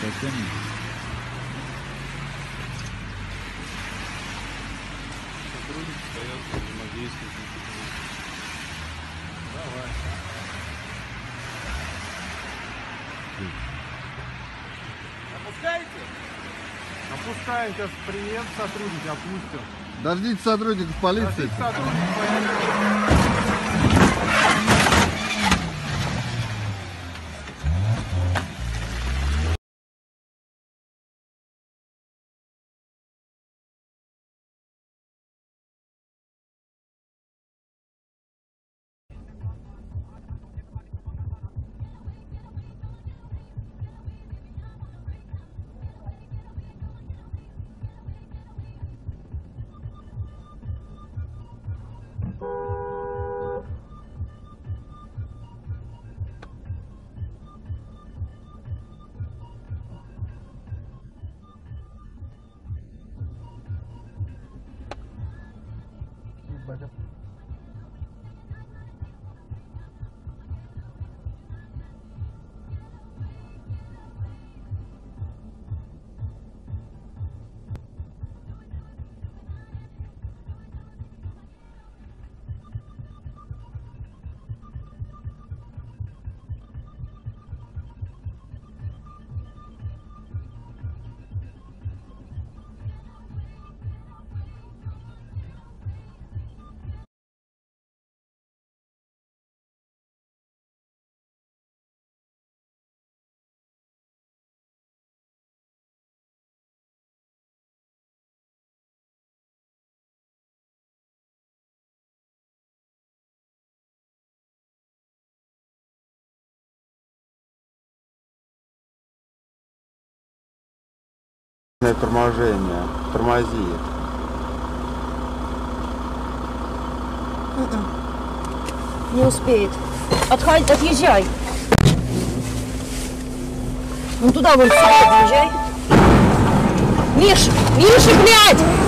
совсем. Сотрудник стоят, взаимодействуют. Давай. Опускаете? Опускаем, сейчас приедет сотрудник, опустим. Дождитесь сотрудников полиции. Дождитесь just поедет. торможение. Тормози. Не успеет. Отходи, отъезжай. Ну туда вон сюда подъезжай. Миш, Миша, блядь!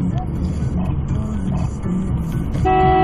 ます。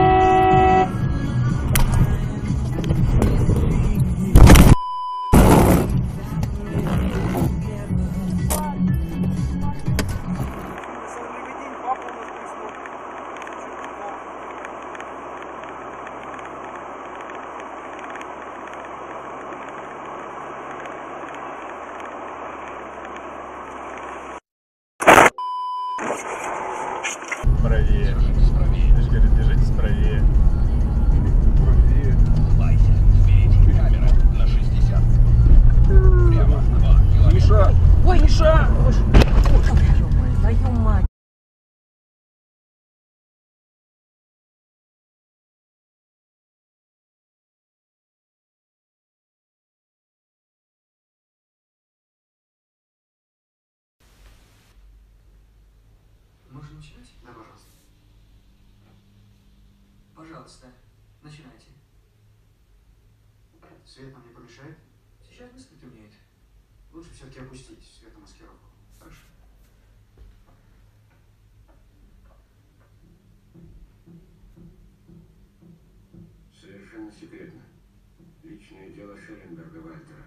Начинать? Да, пожалуйста. Пожалуйста, начинайте. Свет нам не помешает? Сейчас быстро темнеет. Лучше все-таки опустить светомаскировку. Хорошо. Совершенно секретно. Личное дело Шелленберга Вальтера,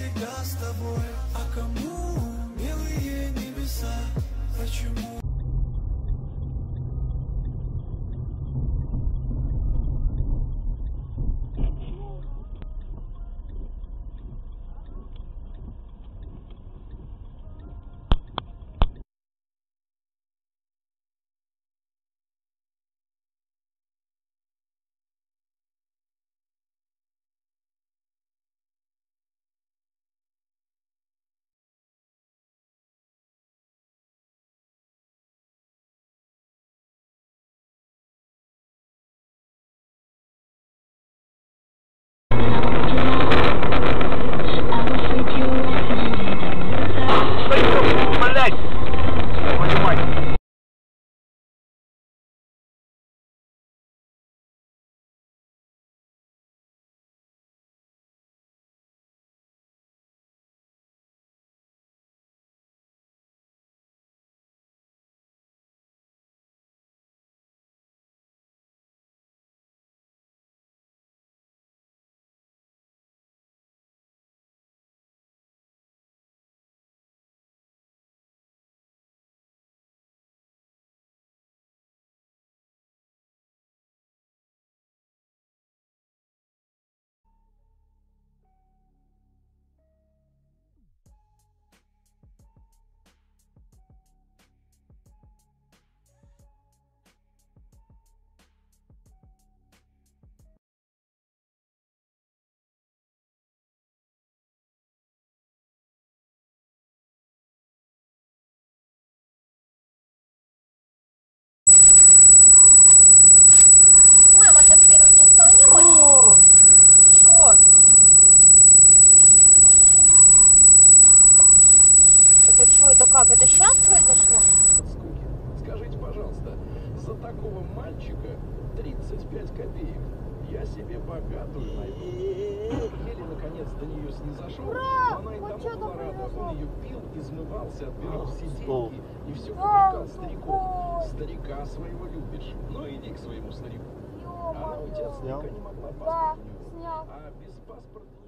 всегда с тобой А кому, 35 копеек. Я себе богатую найду. Еле наконец до нее снизошел. Ура! Она и Вот тому была там рада. Он ее пил, измывался, отбирал все деньги и все Да, попрекал стариков. Старика своего любишь. Ну иди к своему старику. А у тебя старика не могла Да, паспорт него. снял. А без паспорта